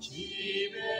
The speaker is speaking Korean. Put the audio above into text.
집에